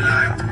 daylight.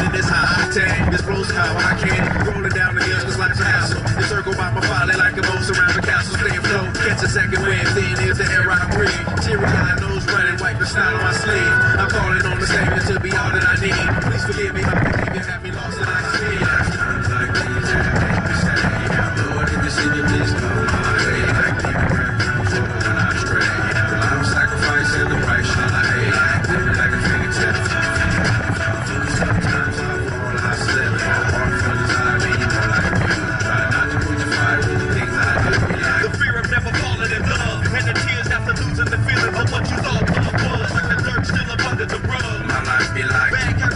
in this high octane. This rose how I can. Rolling down the hills, cause life's a hassle. circle by my folly like a moat surrounds the castle. Stay afloat, catch a second wind. Thin is the air I breathe. Teary my nose running, wipe the snot on my sleeve. I'm calling on the savior to be all that I need. Please forgive me. Be like.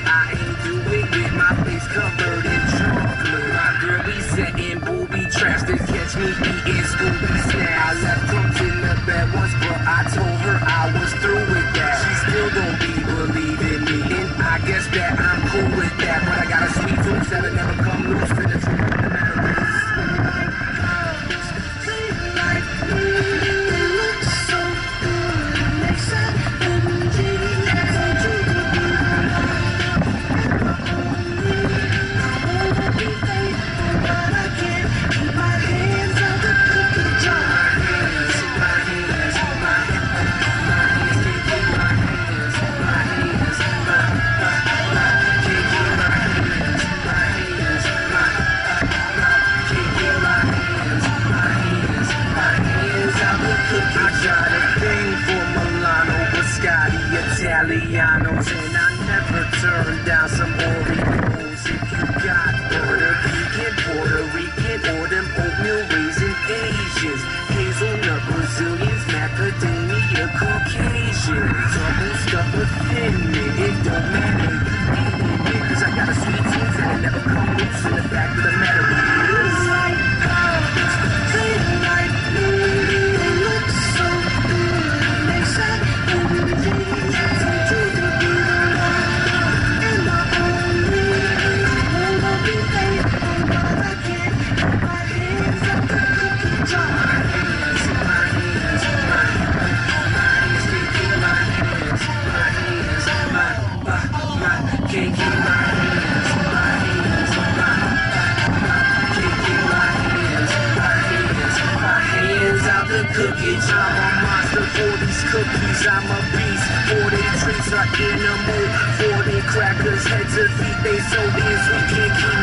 I ain't do it with My face covered in chocolate. My girl be setting booby traps to catch me eating Scooby herpes, I'm a beast. 40 they trees are animal, for they crackers, heads and feet, they so is we can't keep